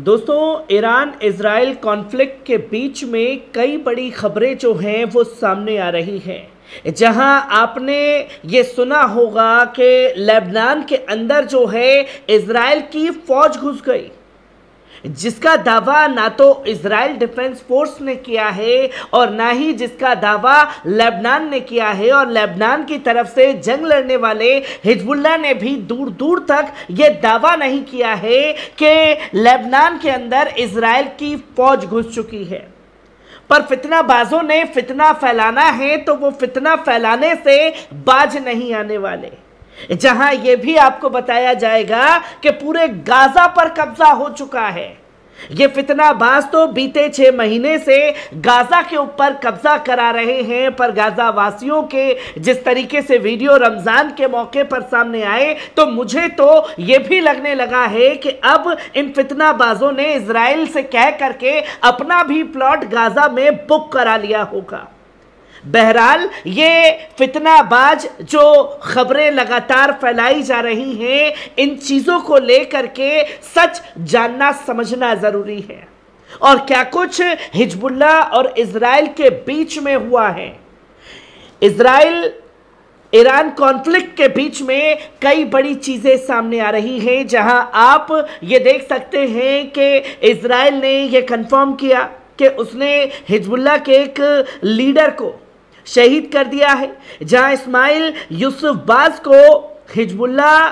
दोस्तों, Iran Israel conflict के बीच में कई बड़ी खबरें जो हैं, वो सामने आ रही हैं। जहाँ आपने ये सुना होगा कि लेबनान के अंदर जो है इसराइल की फौज घुस गई। जिसका दावा ना तो इसराइल डिफेंस फोर्स ने किया है और ना ही जिसका दावा लेबनान ने किया है। और लेबनान की तरफ़ से जंग लड़ने वाले हिजबुल्ला ने भी दूर दूर तक ये दावा नहीं किया है कि लेबनान के अंदर इसराइल की फौज घुस चुकी है। पर फितना बाजों ने फितना फैलाना है तो वो फितना फैलाने से बाज नहीं आने वाले। जहाँ यह भी आपको बताया जाएगा कि पूरे गाजा पर कब्जा हो चुका है। ये फितनाबाज तो बीते छह महीने से गाजा के ऊपर कब्जा करा रहे हैं, पर गाजा वासियों के जिस तरीके से वीडियो रमज़ान के मौके पर सामने आए तो मुझे तो ये भी लगने लगा है कि अब इन फितनाबाजों ने इसराइल से कह करके अपना भी प्लॉट गाजा में बुक करा लिया होगा। बहरहाल, ये फितनाबाज जो खबरें लगातार फैलाई जा रही हैं, इन चीज़ों को लेकर के सच जानना, समझना ज़रूरी है। और क्या कुछ हिजबुल्ला और इसराइल के बीच में हुआ है? इसराइल ईरान कॉन्फ्लिक्ट के बीच में कई बड़ी चीज़ें सामने आ रही हैं, जहाँ आप ये देख सकते हैं कि इसराइल ने ये कंफर्म किया कि उसने हिजबुल्ला के एक लीडर को शहीद कर दिया है। जहाँ इस्माइल यूसुफ बाज को हिजबुल्ला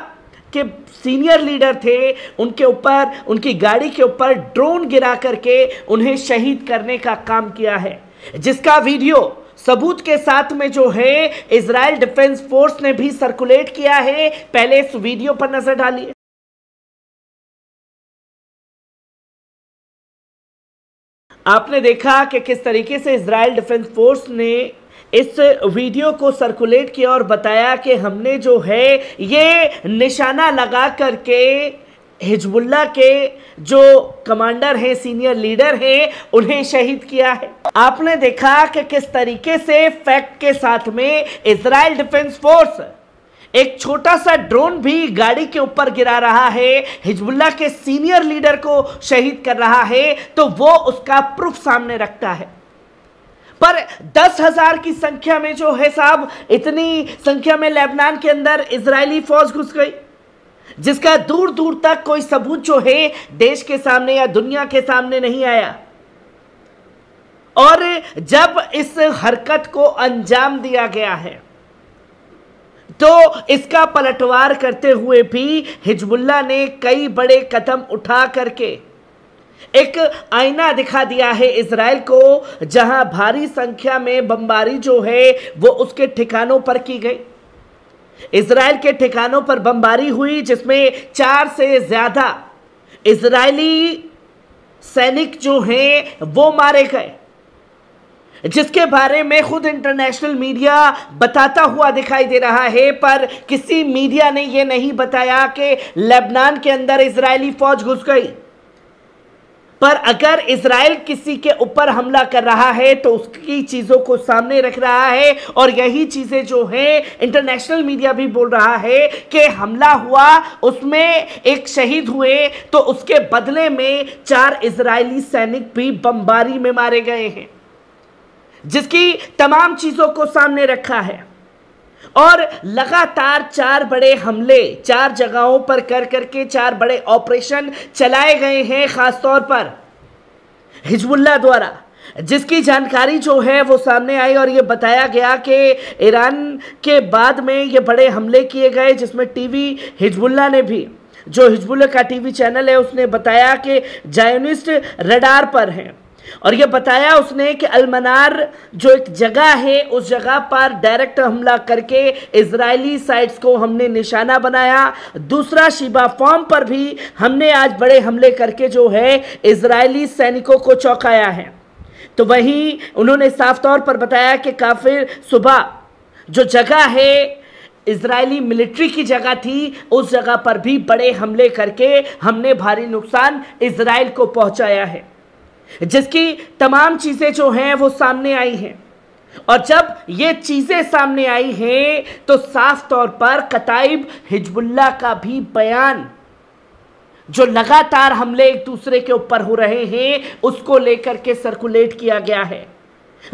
के सीनियर लीडर थे, उनके ऊपर, उनकी गाड़ी के ऊपर ड्रोन गिरा करके उन्हें शहीद करने का काम किया है। जिसका वीडियो सबूत के साथ में जो है इसराइल डिफेंस फोर्स ने भी सर्कुलेट किया है। पहले इस वीडियो पर नज़र डालिए। आपने देखा कि किस तरीके से इसराइल डिफेंस फोर्स ने इस वीडियो को सर्कुलेट किया और बताया कि हमने जो है, ये निशाना लगा करके हिजबुल्ला के जो कमांडर हैं, सीनियर लीडर हैं, उन्हें शहीद किया है। आपने देखा कि किस तरीके से फैक्ट के साथ में इसराइल डिफेंस फोर्स एक छोटा सा ड्रोन भी गाड़ी के ऊपर गिरा रहा है, हिजबुल्ला के सीनियर लीडर को शहीद कर रहा है तो वो उसका प्रूफ सामने रखता है। पर दस हज़ार की संख्या में जो है साहब, इतनी संख्या में लेबनान के अंदर इजरायली फौज घुस गई, जिसका दूर दूर तक कोई सबूत जो है देश के सामने या दुनिया के सामने नहीं आया। और जब इस हरकत को अंजाम दिया गया है तो इसका पलटवार करते हुए भी हिजबुल्ला ने कई बड़े कदम उठा करके एक आईना दिखा दिया है इसराइल को, जहाँ भारी संख्या में बमबारी जो है, वो उसके ठिकानों पर की गई। इसराइल के ठिकानों पर बमबारी हुई, जिसमें चार से ज़्यादा इसराइली सैनिक जो हैं, वो मारे गए। जिसके बारे में खुद इंटरनेशनल मीडिया बताता हुआ दिखाई दे रहा है, पर किसी मीडिया ने यह नहीं बताया कि लेबनान के अंदर इजरायली फौज घुस गई। पर अगर इसराइल किसी के ऊपर हमला कर रहा है तो उसकी चीज़ों को सामने रख रहा है। और यही चीज़ें जो हैं इंटरनेशनल मीडिया भी बोल रहा है कि हमला हुआ, उसमें एक शहीद हुए तो उसके बदले में चार इजरायली सैनिक भी बमबारी में मारे गए हैं, जिसकी तमाम चीज़ों को सामने रखा है। और लगातार चार बड़े हमले, चार जगहों पर कर करके चार बड़े ऑपरेशन चलाए गए हैं, खासतौर पर हिजबुल्ला द्वारा। जिसकी जानकारी जो है वो सामने आई और ये बताया गया कि ईरान के बाद में ये बड़े हमले किए गए, जिसमें टीवी हिजबुल्ला ने भी, जो हिजबुल्ला का टीवी चैनल है, उसने बताया कि जायोनिस्ट रडार पर हैं। और ये बताया उसने कि अलमनार जो एक जगह है, उस जगह पर डायरेक्ट हमला करके इजरायली साइट्स को हमने निशाना बनाया। दूसरा शिबा फॉर्म पर भी हमने आज बड़े हमले करके जो है, इजरायली सैनिकों को चौंकाया है। तो वहीं उन्होंने साफ़ तौर पर बताया कि काफिर सुबह जो जगह है इसराइली मिलिट्री की जगह थी, उस जगह पर भी बड़े हमले करके हमने भारी नुकसान इसराइल को पहुँचाया है। जिसकी तमाम चीज़ें जो हैं वो सामने आई हैं। और जब ये चीज़ें सामने आई हैं तो साफ़ तौर पर कताइब हिजबुल्ला का भी बयान, जो लगातार हमले एक दूसरे के ऊपर हो रहे हैं, उसको लेकर के सर्कुलेट किया गया है।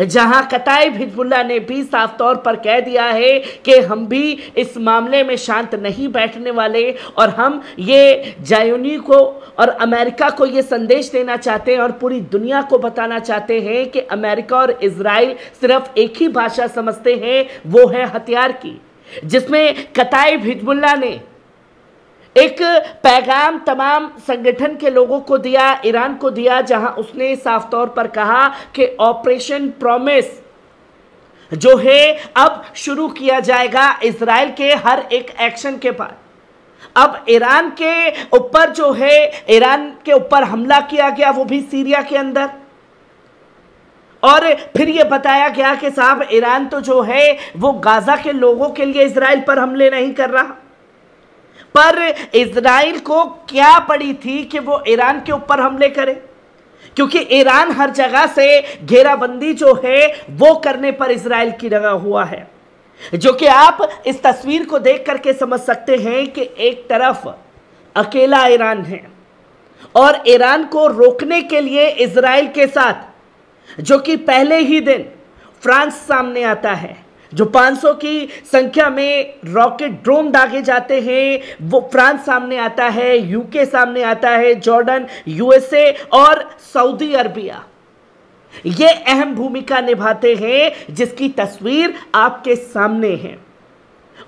जहाँ कताई हिजबुल्ला ने भी साफ़ तौर पर कह दिया है कि हम भी इस मामले में शांत नहीं बैठने वाले और हम ये जायोनी को और अमेरिका को ये संदेश देना चाहते हैं और पूरी दुनिया को बताना चाहते हैं कि अमेरिका और इसराइल सिर्फ़ एक ही भाषा समझते हैं, वो है हथियार की, जिसमें कताई हिजबुल्ला ने एक पैगाम तमाम संगठन के लोगों को दिया, ईरान को दिया, जहाँ उसने साफ़ तौर पर कहा कि ऑपरेशन प्रॉमिस जो है, अब शुरू किया जाएगा इसराइल के हर एक एक्शन के बाद। अब ईरान के ऊपर जो है, ईरान के ऊपर हमला किया गया, वो भी सीरिया के अंदर। और फिर ये बताया गया कि साहब, ईरान तो जो है, वो गाजा के लोगों के लिए इसराइल पर हमले नहीं कर रहा। पर इसराइल को क्या पड़ी थी कि वो ईरान के ऊपर हमले करे? क्योंकि ईरान हर जगह से घेराबंदी जो है, वो करने पर इसराइल की लगा हुआ है। जो कि आप इस तस्वीर को देख करके समझ सकते हैं कि एक तरफ़ अकेला ईरान है और ईरान को रोकने के लिए इसराइल के साथ, जो कि पहले ही दिन फ्रांस सामने आता है। जो 500 की संख्या में रॉकेट ड्रोन दागे जाते हैं, वो फ्रांस सामने आता है, यूके सामने आता है, जॉर्डन, यूएसए और सऊदी अरबिया। ये अहम भूमिका निभाते हैं, जिसकी तस्वीर आपके सामने है।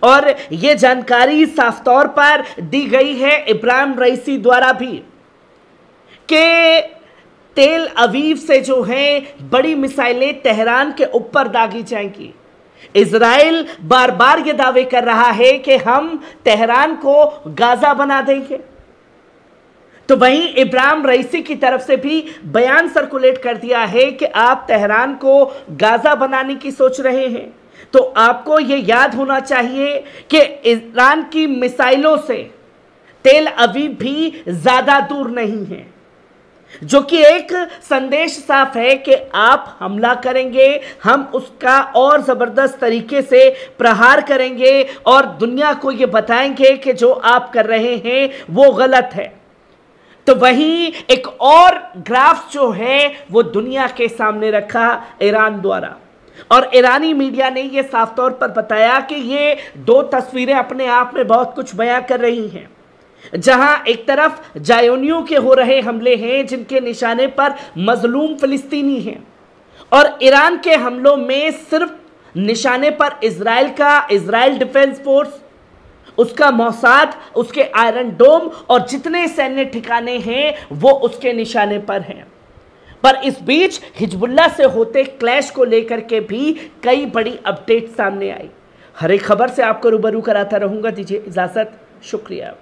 और ये जानकारी साफ़ तौर पर दी गई है इब्राहिम रईसी द्वारा भी कि तेल अवीव से जो है, बड़ी मिसाइलें तेहरान के ऊपर दागी जाएँगी। इसराइल बार बार ये दावे कर रहा है कि हम तेहरान को गाजा बना देंगे। तो वहीं इब्राहिम रईसी की तरफ़ से भी बयान सर्कुलेट कर दिया है कि आप तेहरान को गाजा बनाने की सोच रहे हैं। तो आपको यह याद होना चाहिए कि ईरान की मिसाइलों से तेल अभी भी ज़्यादा दूर नहीं है। जो कि एक संदेश साफ़ है कि आप हमला करेंगे, हम उसका और ज़बरदस्त तरीके से प्रहार करेंगे और दुनिया को ये बताएँगे कि जो आप कर रहे हैं, वो गलत है। तो वहीं एक और ग्राफ जो है, वो दुनिया के सामने रखा ईरान द्वारा। और ईरानी मीडिया ने यह साफ़ तौर पर बताया कि ये दो तस्वीरें अपने आप में बहुत कुछ बयां कर रही हैं। जहाँ एक तरफ़ जायोनियों के हो रहे हमले हैं, जिनके निशाने पर मजलूम फिलिस्तीनी हैं। और ईरान के हमलों में सिर्फ़ निशाने पर इसराइल का, इसराइल डिफेंस फोर्स, उसका मौसाद, उसके आयरन डोम और जितने सैन्य ठिकाने हैं, वो उसके निशाने पर हैं। पर इस बीच हिजबुल्ला से होते क्लैश को लेकर के भी कई बड़ी अपडेट सामने आई। हर एक खबर से आपको रूबरू कराता रहूँगा। दीजिए इजाज़त। शुक्रिया।